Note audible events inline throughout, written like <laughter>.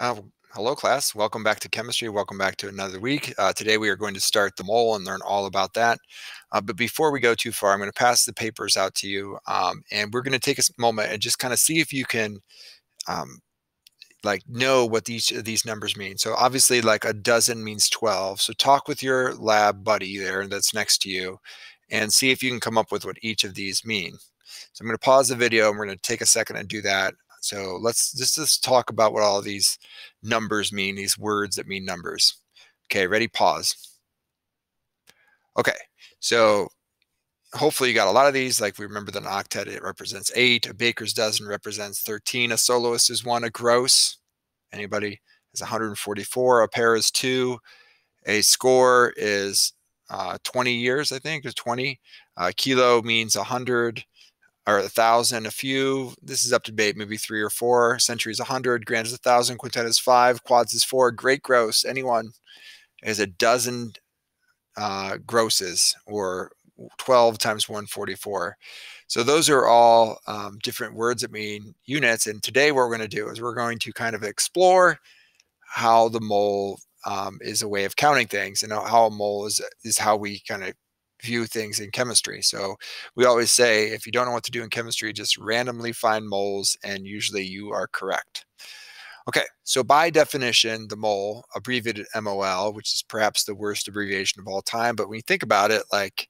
Uh, hello, class. Welcome back to chemistry. Welcome back to another week. Uh, today we are going to start the mole and learn all about that. Uh, but before we go too far, I'm going to pass the papers out to you, um, and we're going to take a moment and just kind of see if you can, um, like, know what each of these numbers mean. So obviously, like a dozen means 12. So talk with your lab buddy there that's next to you, and see if you can come up with what each of these mean. So I'm going to pause the video and we're going to take a second and do that. So let's just, just talk about what all these numbers mean, these words that mean numbers. Okay, ready, pause. Okay, so hopefully you got a lot of these. Like we remember that an octet, it represents eight. A baker's dozen represents 13. A soloist is one. A gross, anybody, is 144. A pair is two. A score is uh, 20 years, I think, is 20. Uh, kilo means 100 or a thousand, a few. This is up to debate, maybe three or four. Century is a hundred, grand is a thousand, quintet is five, quads is four. Great gross, anyone is a dozen uh, grosses or 12 times 144. So those are all um, different words that mean units. And today what we're going to do is we're going to kind of explore how the mole um, is a way of counting things and how a mole is, is how we kind of view things in chemistry. So we always say if you don't know what to do in chemistry, just randomly find moles and usually you are correct. Okay, so by definition, the mole, abbreviated MOL, which is perhaps the worst abbreviation of all time, but when you think about it, like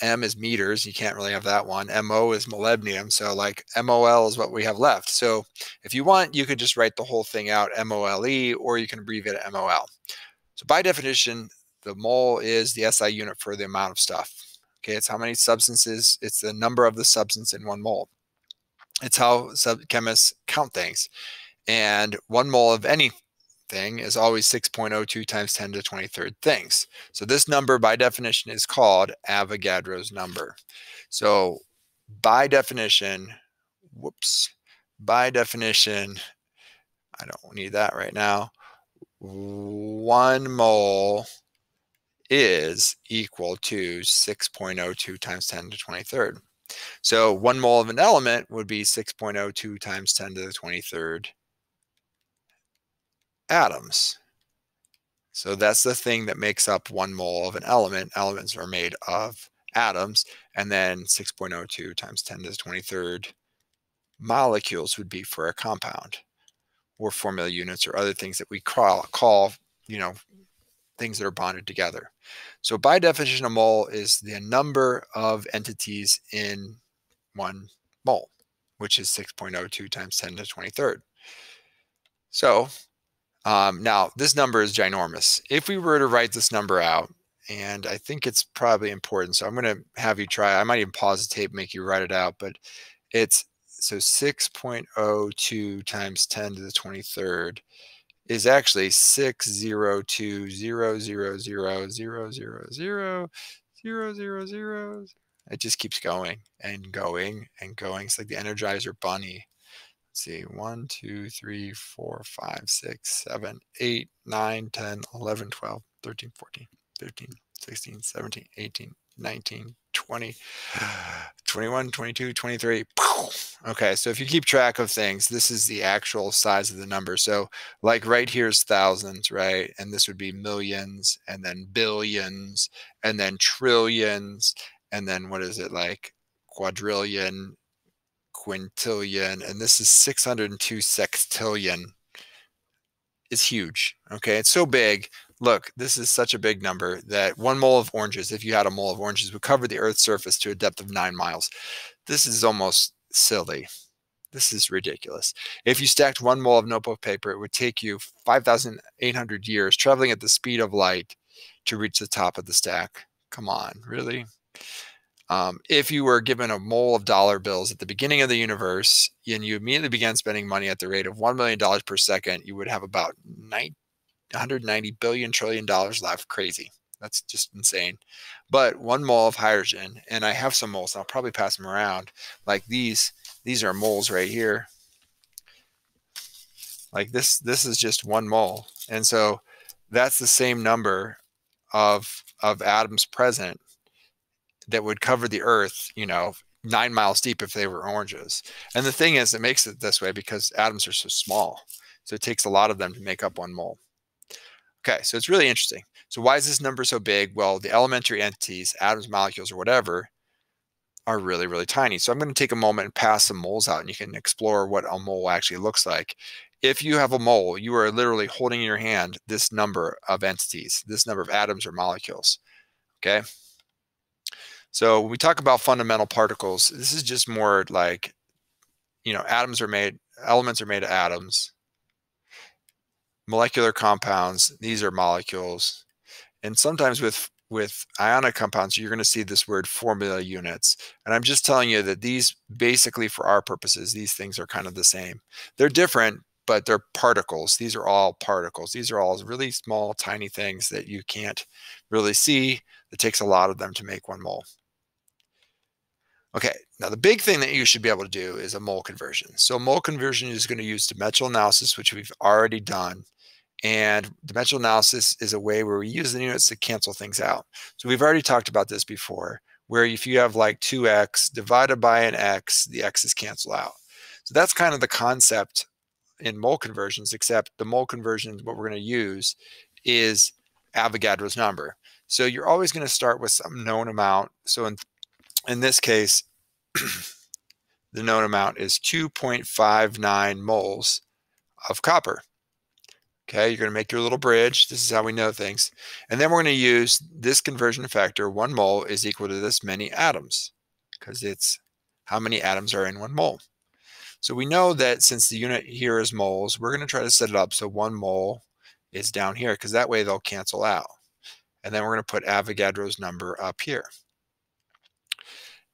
M is meters, you can't really have that one. MO is molybdenum, so like MOL is what we have left. So if you want, you could just write the whole thing out MOLE, or you can abbreviate it MOL. So by definition, the mole is the SI unit for the amount of stuff. Okay, it's how many substances, it's the number of the substance in one mole. It's how chemists count things. And one mole of anything is always 6.02 times 10 to the 23rd things. So this number by definition is called Avogadro's number. So by definition, whoops, by definition, I don't need that right now. One mole is equal to 6.02 times 10 to the 23rd. So one mole of an element would be 6.02 times 10 to the 23rd atoms. So that's the thing that makes up one mole of an element. Elements are made of atoms, and then 6.02 times 10 to the 23rd molecules would be for a compound or formula units or other things that we call, call you know, things that are bonded together. So by definition, a mole is the number of entities in one mole, which is 6.02 times 10 to the 23rd. So um, now this number is ginormous. If we were to write this number out, and I think it's probably important, so I'm going to have you try. I might even pause the tape, make you write it out, but it's so 6.02 times 10 to the 23rd is actually 6020000000000. It just keeps going and going and going. It's like the Energizer Bunny. Let's see, 1, 2, 3, 4, 5, 6, 7, 8, 9, 10, 11, 12, 13, 14, 15, 16, 17, 18, 19, 20, 21, 22, 23. Okay, so if you keep track of things, this is the actual size of the number. So like right here is thousands, right? And this would be millions and then billions and then trillions. And then what is it like quadrillion, quintillion, and this is 602 sextillion. It's huge. Okay, it's so big look, this is such a big number that one mole of oranges, if you had a mole of oranges, would cover the Earth's surface to a depth of nine miles. This is almost silly. This is ridiculous. If you stacked one mole of notebook paper, it would take you 5,800 years traveling at the speed of light to reach the top of the stack. Come on, really? Um, if you were given a mole of dollar bills at the beginning of the universe and you immediately began spending money at the rate of $1 million per second, you would have about 19 190 billion trillion dollars left. Crazy. That's just insane. But one mole of hydrogen, and I have some moles. I'll probably pass them around. Like these, these are moles right here. Like this, this is just one mole, and so that's the same number of of atoms present that would cover the Earth. You know, nine miles deep if they were oranges. And the thing is, it makes it this way because atoms are so small. So it takes a lot of them to make up one mole. Okay, so it's really interesting. So why is this number so big? Well, the elementary entities, atoms, molecules, or whatever, are really, really tiny. So I'm going to take a moment and pass some moles out and you can explore what a mole actually looks like. If you have a mole, you are literally holding in your hand this number of entities, this number of atoms or molecules. Okay. So when we talk about fundamental particles, this is just more like, you know, atoms are made, elements are made of atoms. Molecular compounds, these are molecules. And sometimes with with ionic compounds, you're going to see this word formula units. And I'm just telling you that these basically for our purposes, these things are kind of the same. They're different, but they're particles. These are all particles. These are all really small, tiny things that you can't really see. It takes a lot of them to make one mole. Okay, now the big thing that you should be able to do is a mole conversion. So mole conversion is going to use dimensional analysis, which we've already done. And dimensional analysis is a way where we use the units to cancel things out. So we've already talked about this before, where if you have like 2x divided by an x, the x's cancel out. So that's kind of the concept in mole conversions, except the mole conversion, what we're going to use is Avogadro's number. So you're always going to start with some known amount. So in, in this case, <clears throat> the known amount is 2.59 moles of copper. Okay, you're going to make your little bridge. This is how we know things. And then we're going to use this conversion factor. One mole is equal to this many atoms because it's how many atoms are in one mole. So we know that since the unit here is moles, we're going to try to set it up so one mole is down here because that way they'll cancel out. And then we're going to put Avogadro's number up here.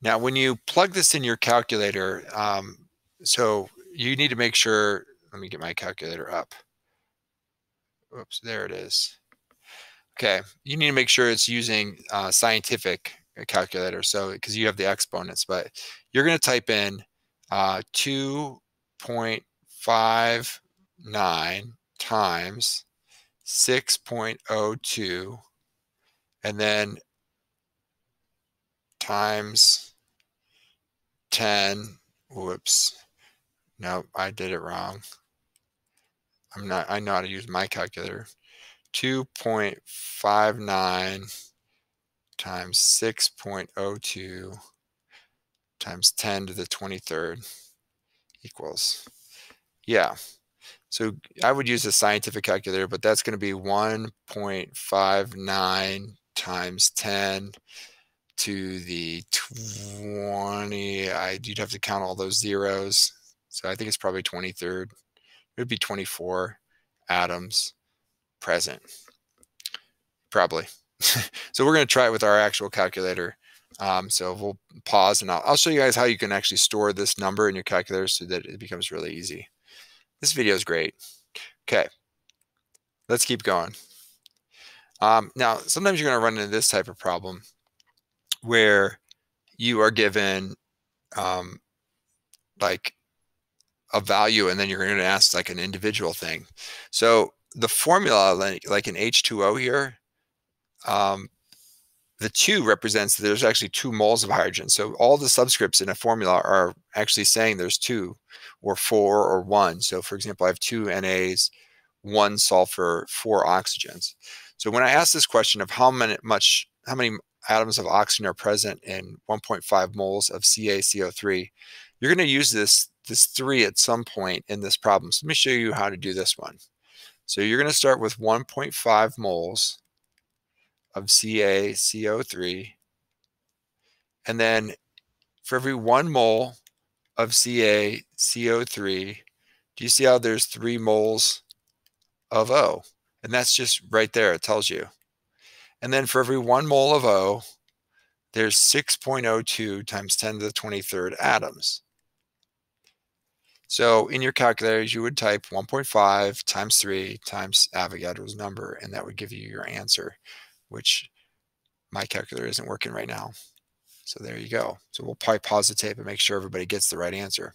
Now, when you plug this in your calculator, um, so you need to make sure, let me get my calculator up. Oops, there it is. Okay, you need to make sure it's using uh, scientific calculator. So, because you have the exponents, but you're going to type in uh, 2.59 times 6.02 and then times 10 whoops no I did it wrong I'm not, I know how to use my calculator. 2.59 times 6.02 times 10 to the 23rd equals, yeah. So I would use a scientific calculator, but that's going to be 1.59 times 10 to the 20. I, you'd have to count all those zeros. So I think it's probably 23rd it would be 24 atoms present, probably. <laughs> so we're going to try it with our actual calculator. Um, so we'll pause and I'll, I'll show you guys how you can actually store this number in your calculator so that it becomes really easy. This video is great. Okay, let's keep going. Um, now, sometimes you're going to run into this type of problem where you are given um, like a value and then you're going to ask like an individual thing. So the formula, like, like in H2O here, um, the two represents that there's actually two moles of hydrogen. So all the subscripts in a formula are actually saying there's two or four or one. So for example, I have two NAs, one sulfur, four oxygens. So when I ask this question of how many much how many atoms of oxygen are present in 1.5 moles of CaCO3, you're going to use this this three at some point in this problem. So let me show you how to do this one. So you're going to start with 1.5 moles of CaCO3. And then for every one mole of CaCO3, do you see how there's three moles of O? And that's just right there. It tells you. And then for every one mole of O, there's 6.02 times 10 to the 23rd atoms. So in your calculators, you would type 1.5 times 3 times Avogadro's number, and that would give you your answer, which my calculator isn't working right now. So there you go. So we'll probably pause the tape and make sure everybody gets the right answer.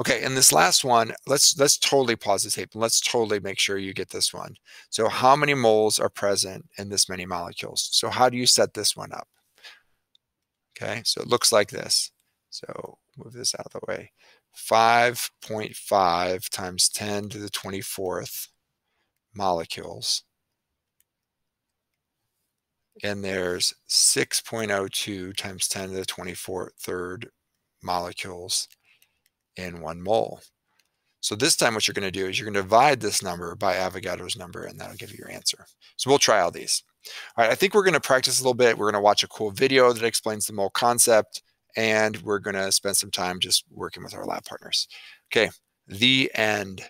Okay, and this last one, let's let's totally pause the tape and let's totally make sure you get this one. So how many moles are present in this many molecules? So how do you set this one up? Okay, so it looks like this. So move this out of the way. 5.5 times 10 to the 24th molecules. And there's 6.02 times 10 to the 23rd molecules in one mole. So this time what you're going to do is you're going to divide this number by Avogadro's number and that'll give you your answer. So we'll try all these. All right, I think we're going to practice a little bit. We're going to watch a cool video that explains the mole concept and we're going to spend some time just working with our lab partners. Okay, the end.